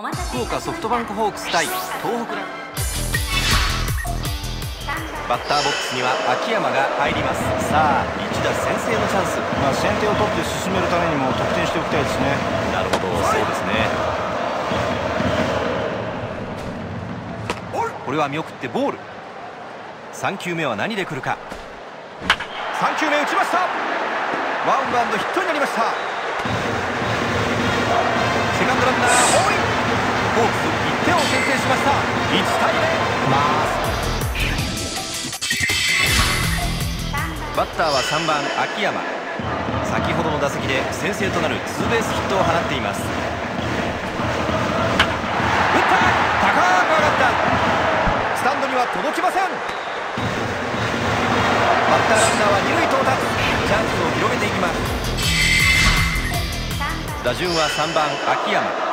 福岡ソフトバンクホークス対東北楽バッターボックスには秋山が入ります。さあ一打先制のチャンス。まあ、先手を取って進めるためにも得点しておきたいですね。なるほどそうですね。これは見送ってボール。3球目は何で来るか。3球目打ちました。ワンバウンドヒットになりました。セカンドランナーホームイました。1対0バッターは3番秋山。先ほどの打席で先制となるツーベースヒットを放っています。打った。高く上がった。スタンドには届きません。バッターランナーは二塁到達。チャンスを広げていきます。打順は3番秋山。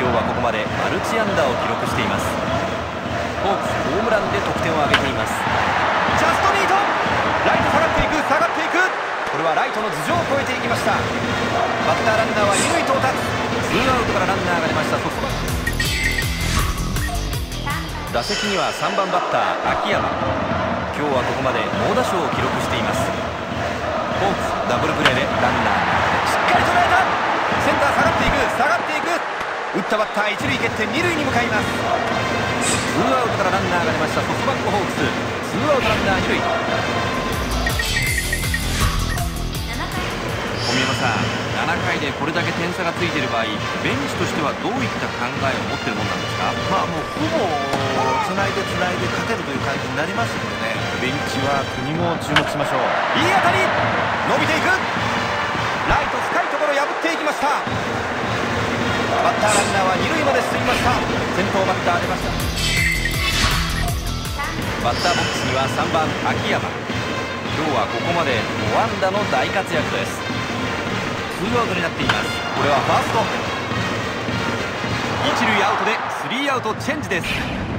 今日はここまでマルチ安打を記録しています。ホークスホームランで得点を挙げています。ジャストミート。ライト下がっていく下がっていく。これはライトの頭上を越えていきました。バッターランナーは二塁到達。ツーアウトからランナーが出ましたソフトバンク。打席には3番バッター秋山。今日はここまで猛打賞を記録しています。打ったバッター一塁蹴って二塁に向かいます。ツーアウトからランナーが出ました。ソフトバンクホークス。ツーアウトランナー二塁。小宮山さん7回でこれだけ点差がついている場合ベンチとしてはどういった考えを持っているものなんですか？まあもうほぼつないでつないで勝てるという感じになりますのでね。ベンチは国も注目しましょう。いい当たり！伸びていく！ライト深いところ破っていきましたました。先頭バッター出ました。バッターボックスには3番秋山。今日はここまで5安打の大活躍です。ツーアウトになっています。これはファースト。一塁アウトでスリーアウトチェンジです。